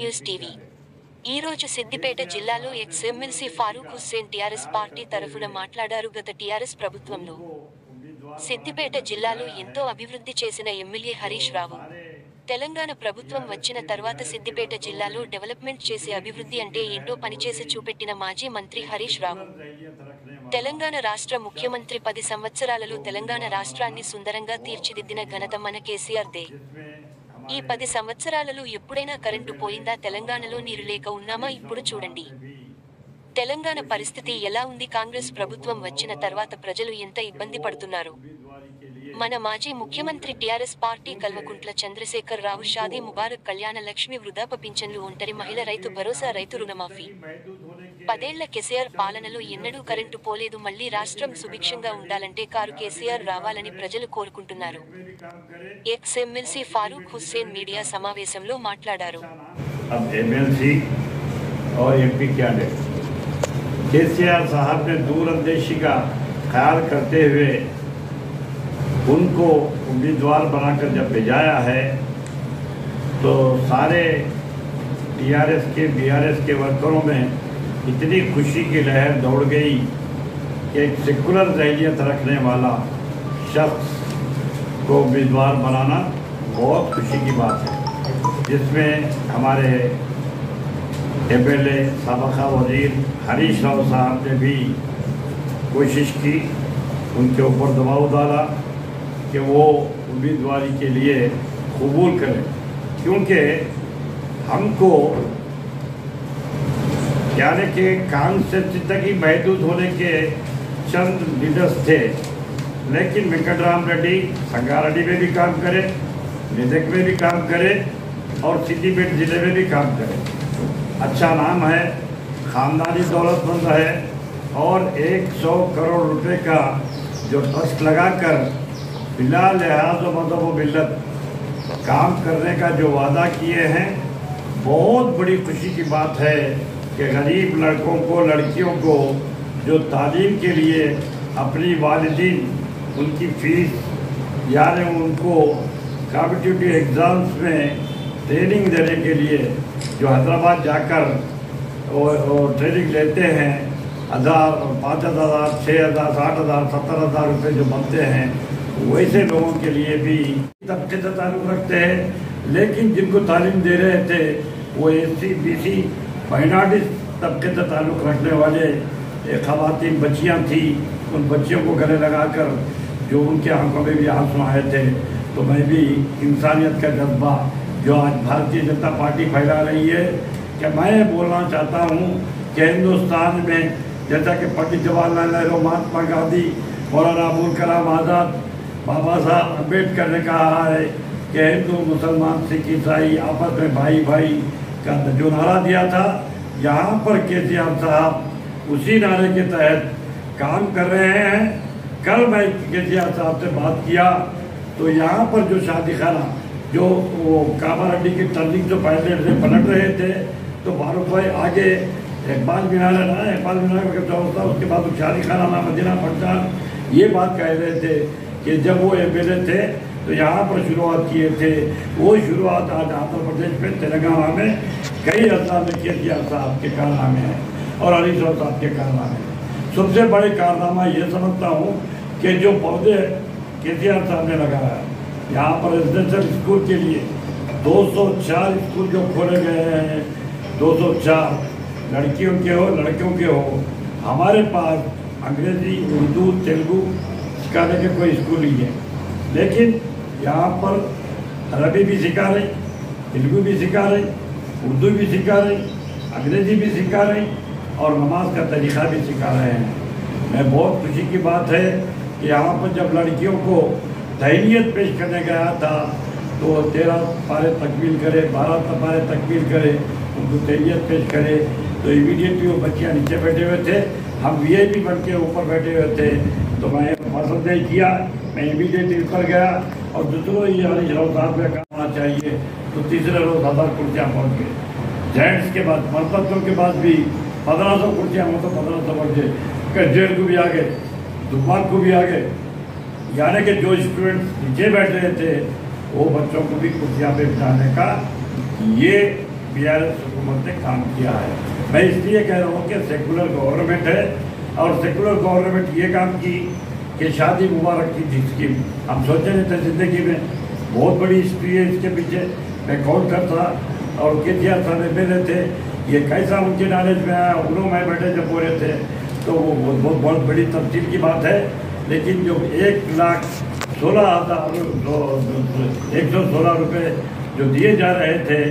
News TV. ఈ రోజు సిద్దిపేట జిల్లాలో ex MLC Farooq Hussain TRS party తరఫున మాట్లాడారు గత టీఆర్ఎస్ ప్రభుత్వంలో. సిద్దిపేట జిల్లాలో ఎంతో అభివృద్ధి చేసిన ఎమ్మెల్యే హరీష్ రావు. తెలంగాణ ప్రభుత్వం వచ్చిన తర్వాత సిద్దిపేట జిల్లాలో డెవలప్మెంట్ చేసే అభివృద్ధి అంటే ఏంటో పనిచేసి చూపెట్టిన మాజీ మంత్రి హరీష్ రావు. తెలంగాణ రాష్ట్ర ముఖ్యమంత్రి పది సంవత్సరాలలో తెలంగాణ రాష్ట్రాన్ని సుందరంగా తీర్చిదిద్దిన ఘనత మన కేసీఆర్ దే ఈ పది సంవత్సరాలలో ఎప్పుడైనా కరెంటు పోయిందా? తెలంగాణలో నీరు లేక ఉన్నామా? ఇప్పుడు చూడండి. తెలంగాణ పరిస్థితి ఎలా ఉంది? కాంగ్రెస్ ప్రభుత్వం వచ్చిన తర్వాత ప్రజలు ఎంత ఇబ్బంది పడుతున్నారు? మన మాజీ ముఖ్యమంత్రి టీఆర్ఎస్ పార్టీ కల్వకుంట్ల చంద్రశేఖర్ రావు షాదీ ముబారక్ కళ్యాణ లక్ష్మి వృధాప పింఛన్లు ఒంటరి మహిళ రైతు భరోసా రైతు రుణమాఫీ పదేళ్ల కేసీఆర్ పాలనలో ఎన్నడూ కరెంటు పోలేదు మళ్లీ రాష్ట్రం సుభిక్షంగా ఉండాలంటే కారు కేసీఆర్ రావాలని ప్రజలు కోరుకుంటున్నారు ex MLC Farooq Hussain media సమావేశంలో మాట్లాడారు अब एमएलसी और एमपी कैंडिडेट केसीआर साहब ने दूरंदेशी का ख्याल करते हुए उनको उम्मीदवार बनाकर जब भेजाया है तो सारे टीआरएस के बीआरएस के वर्करों में इतनी खुशी की लहर दौड़ गई कि एक सेकुलर जहलीत रखने वाला शख्स को उम्मीदवार बनाना बहुत खुशी की बात है। जिसमें हमारे एम एल ए, सबका वज़ीर, हरीश राव साहब ने भी कोशिश की, उनके ऊपर दबाव डाला कि वो उम्मीदवारी के लिए कबूल करें। क्योंकि हमको यानी कि कॉन्सेप्ट तक ही महदूद होने के चंद लीडर्स थे। लेकिन वेंकटराम रेड्डी संगारेड्डी में भी काम करे मेदक में भी काम करे और सिद्दीपेट ज़िले में भी काम करे। अच्छा नाम है, खानदानी दौलतमंद है और 100 करोड़ रुपए का जो ट्रस्ट लगाकर बिला लिहाज मदब मिलत काम करने का जो वादा किए हैं, बहुत बड़ी खुशी की बात है। कि गरीब लड़कों को, लड़कियों को जो तालीम के लिए अपनी वालदीन, उनकी फ़ीस, यानी उनको कॉम्पिटिटिव एग्ज़ाम्स में ट्रेनिंग देने के लिए जो हैदराबाद जाकर वो ट्रेनिंग लेते हैं, हज़ार, पाँच हज़ार छः हज़ार साठ हज़ार, सत्तर हज़ार रुपये जो बनते हैं, वैसे लोगों के लिए भी तबके से ताल्लुक़ रखते हैं। लेकिन जिनको तालीम दे रहे थे, वो S C B C minority तबके से ताल्लुक़ रखने वाले खातन बच्चियाँ थी, उन बच्चियों को गले लगाकर जो उनके आँखों में भी आँसू आए थे तो मैं भी इंसानियत का जज्बा जो आज भारतीय जनता पार्टी फैला रही है, कि मैं बोलना चाहता हूँ कि हिंदुस्तान में जैसा कि पंडित जवाहरलाल नेहरू, महात्मा गांधी, मौलाना अबुल कलाम आज़ाद, बाबा साहब अंबेडकर ने कहा है कि हिंदू मुसलमान, सिख, ईसाई आपस में भाई भाई का जो नारा दिया था, यहाँ पर के साहब उसी नारे के तहत काम कर रहे हैं। कल मैं के साहब से बात किया तो यहाँ पर जो शादी खाना जो वो कामारेड्डी की टर्निंग जो पहले से पलट रहे थे तो फारूक भाई आगे, इकबाल मीनार है ना? इकबाल मीनार का चौक था उसके बाद शादी खाना ना मदीना पटना ये बात कह रहे थे कि जब वो एम थे तो यहाँ पर शुरुआत किए थे। वो शुरुआत आज आंध्र प्रदेश में, तेलंगाना में, कई असाम में के साहब के कारनामे हैं और हरीश राव साहब के कारनामे हैं। सबसे बड़े कारनामा ये समझता हूँ कि जो पौधे के साहब ने लगाया, यहाँ पर रेजिडेंशियल स्कूल के लिए 204 स्कूल जो खोले गए हैं 204 लड़कियों के हो लड़कियों के हो, हमारे पास अंग्रेज़ी, उर्दू, तेलुगु, सिखाने के कोई स्कूल नहीं है। लेकिन यहाँ पर अरबी भी सिखा रहे तेलुगु भी सिखा रहे उर्दू भी सिखा रहे अंग्रेज़ी भी सिखा रहे और नमाज़ का तरीक़ा भी सिखा रहे हैं। मैं बहुत खुशी की बात है कि यहाँ पर जब लड़कियों को तहनीत पेश करने गया था तो तेरह पारे तकमील करे, बारह पारे तकमील करे, उनको तहनीत पेश करे तो इमीडिएटली वो बच्चियाँ नीचे बैठे हुए थे। हम वी आई पी बन के ऊपर बैठे हुए थे। तो मैं पसंद नहीं किया, मैं इमीडिएटली ऊपर गया। और दूसरों ये हरीश राव साहब का काम आना चाहिए तो तीसरे रोज हज़ार कुर्सियाँ पहुँच गए जेंट्स के बाद मरतों के बाद भी पंद्रह सौ कुर्सियाँ हो तो पंद्रह सौ पहुँच गए को भी आ गए दुकान को भी आ गए यानी कि जो स्टूडेंट नीचे बैठ रहे थे, वो बच्चों को भी कुर्सियाँ पे बिठाने का, ये बीआरएस हुकूमत ने काम किया है। मैं इसलिए कह रहा हूँ कि सेकुलर गवर्नमेंट है, और सेकुलर गवर्नमेंट ये काम की कि शादी मुबारक की थी स्कीम हम सोचे नहीं थे ज़िंदगी में, बहुत बड़ी हिस्ट्री है इसके पीछे। मैं काउंटर था और केतिया साहब एम थे? ये कैसा उनके नॉलेज में आया? उन्होंने मैं बैठे जब बोले थे। तो वो बहुत बहुत बहुत बड़ी तब्दील की बात है। लेकिन जो एक लाख सोलह हज़ार एक सौ सोलह रुपये जो दिए जा रहे थे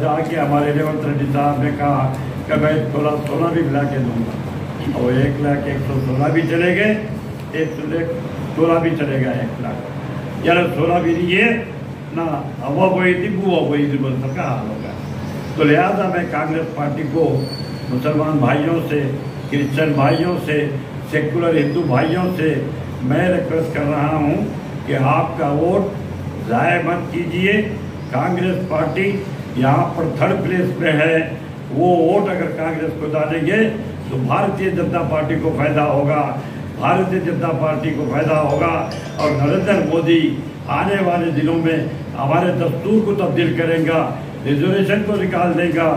जाके हमारे रेवंत रेड्डी साहब ने कहा कि मैं थोड़ा सोलह भी मिला के दूँगा। और एक लाख एक सौ सोलह भी चले गए। एक सौ एक सोलह भी चले गए एक लाख। यार सोलह भी है ना, हवा बोई थी, बुआ बोई थी, बोल सबका हाल होगा तो लिहाजा मैं कांग्रेस पार्टी को मुसलमान भाइयों से, क्रिश्चियन भाइयों से, सेकुलर हिंदू भाइयों से मैं रिक्वेस्ट कर रहा हूँ कि आपका वोट ज़ाय मत कीजिए। कांग्रेस पार्टी यहाँ पर थर्ड प्लेस पे है। वो वोट अगर कांग्रेस को डालेंगे तो भारतीय जनता पार्टी को फ़ायदा होगा। भारतीय जनता पार्टी को फ़ायदा होगा और नरेंद्र मोदी आने वाले दिनों में हमारे दस्तूर को तब्दील करेगा, रिजर्वेशन को निकाल देगा।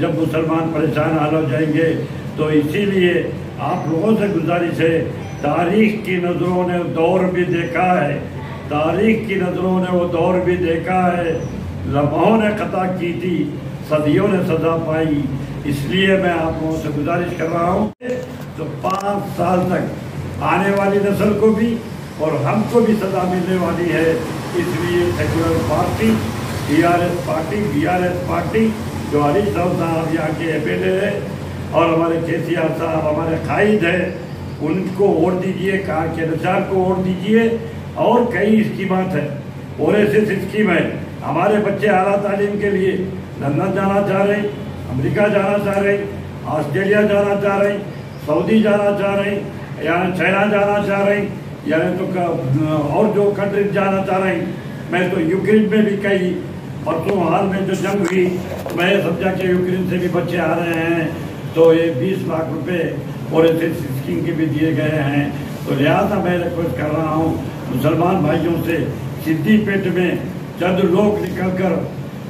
जब मुसलमान परेशान हाल हो जाएँगे तो इसीलिए आप लोगों से गुजारिश है, तारीख की नज़रों ने दौर भी देखा है, तारीख की नज़रों ने वो दौर भी देखा है। लम्हों ने खता की थी, सदियों ने सजा पाई, इसलिए मैं आप लोगों से गुजारिश कर रहा हूँ तो पाँच साल तक आने वाली नस्ल को भी और हमको भी सजा मिलने वाली है। इसलिए secular party TRS party BRS party जो हरीश राव साहब यहाँ के एम एल है और हमारे के सी आर साहब, हमारे कायद है, उनको वोट दीजिए, कहा के अनुसार को वोट दीजिए और कई स्कीमात है। और ऐसे स्कीम है। हमारे बच्चे आला तालीम के लिए लंदन जाना चाह रहे, अमेरिका जाना चाह रहे, ऑस्ट्रेलिया जाना चाह रहे, सऊदी जाना चाह रहे या चाइना जाना चाह रहे यानी तो और जो कंट्री जाना चाह रहे मैं तो यूक्रेन में भी कई परसों हाल में जो जंग हुई मैं समझा कि यूक्रेन से भी बच्चे आ रहे हैं। तो ये 20 लाख रुपए और ऐसे स्कीम के भी दिए गए हैं। तो लिहाजा मैं रिक्वेस्ट कर रहा हूँ, मुसलमान भाइयों से, सिद्धि पेट में चंद लोग निकल कर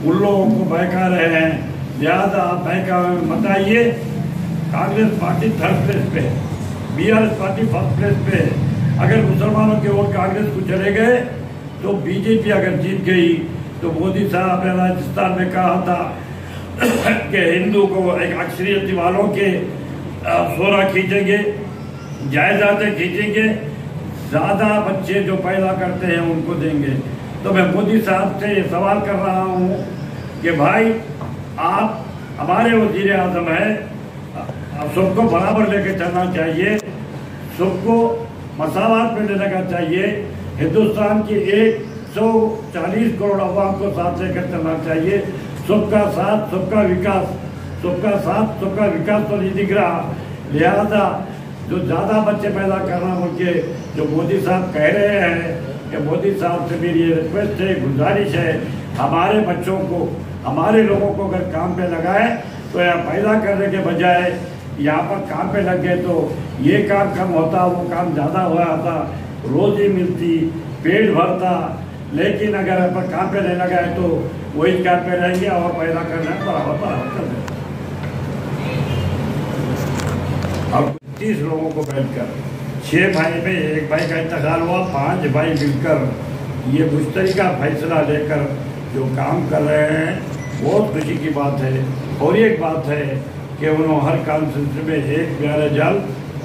उन लोगों को बहका रहे हैं। लिहाजा आप बहका मत आइए कांग्रेस पार्टी थर्ड प्लेस पे है। बीआरएस पार्टी फ़र्स्ट प्लेस पे है अगर मुसलमानों के वोट कांग्रेस को चले गए तो बीजेपी अगर जीत गई तो मोदी साहब ने राजस्थान में कहा था कि हिंदू को एक अक्सरियत वालों के सोरा खींचेंगे, जायदादें खींचेंगे, ज़्यादा बच्चे जो पैदा करते हैं उनको देंगे। तो मैं मोदी साहब से ये सवाल कर रहा हूँ कि भाई, आप, हमारे वज़ीर आज़म है अब सबको बराबर लेके चलना चाहिए। सबको मसावत में लेने का चाहिए। हिंदुस्तान की एक सौ चालीस करोड़ अवाम को साथ लेकर चलना चाहिए। सबका साथ, सबका विकास, सबका साथ, सबका विकास तो नहीं दिख रहा। लिहाजा जो ज़्यादा बच्चे पैदा करना उनके, जो मोदी साहब कह रहे हैं कि मोदी साहब से मेरी ये रिक्वेस्ट है, गुजारिश है, हमारे बच्चों को, हमारे लोगों को अगर काम पे लगाए तो यहाँ पैदा करने के बजाय यहाँ पर काम पे लग गए तो ये काम कम होता, वो काम ज़्यादा हो जाता रोजी मिलती, पेट भरता। लेकिन अगर अपन काम पे नहीं लगाए तो वही काम पे रहेंगे और पैदा करना बराबर बराबर कर अब तीस लोगों को बैठकर छह भाई में एक भाई का इंतकाल हुआ, पाँच भाई मिलकर ये मुश्तरी का फैसला लेकर जो काम कर रहे हैं, बहुत खुशी की बात है। और एक बात है कि उन्होंने हर कॉन्फ्रेंस में एक प्यारे जल,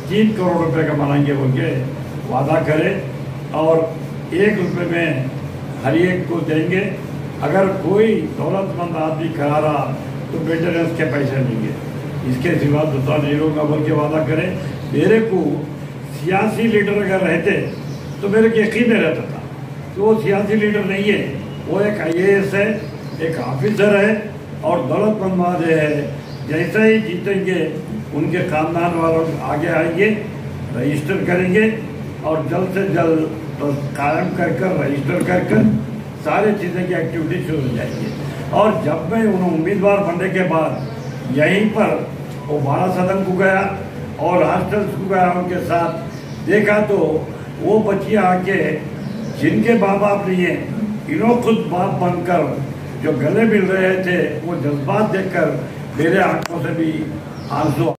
तीन करोड़ रुपए का बनाएँगे बोल के वादा करें और एक रुपये में हर एक को देंगे। अगर कोई दौलतमंद आदमी खड़ा रहा तो मेंटेनेंस के पैसे लेंगे इसके सिवा दूसरा नहीं होगा बोल के वादा करें। मेरे को सियासी लीडर अगर रहते तो मेरे को यकीन नहीं रहता था कि वो सियासी लीडर नहीं है। वो एक आईएएस है, एक ऑफिसर है और दौलतमंद माजे है जैसे ही जीतेंगे, उनके खानदान वालों आगे आएँगे, रजिस्टर करेंगे और जल्द से जल्द तो कायम कर कर रजिस्टर कर कर सारी चीज़ें की एक्टिविटी शुरू हो जाएँगी। और जब मैं उन्हें उम्मीदवार बनने के बाद यहीं पर वो बारह सदन को गया और हॉस्टल्स को गया उनके साथ, देखा तो वो बच्चियाँ आके जिनके माँ बाप नहीं है, इन्हों खुद बाप बनकर जो गले मिल रहे थे, वो जज्बात देखकर मेरे आँखों से भी आँसू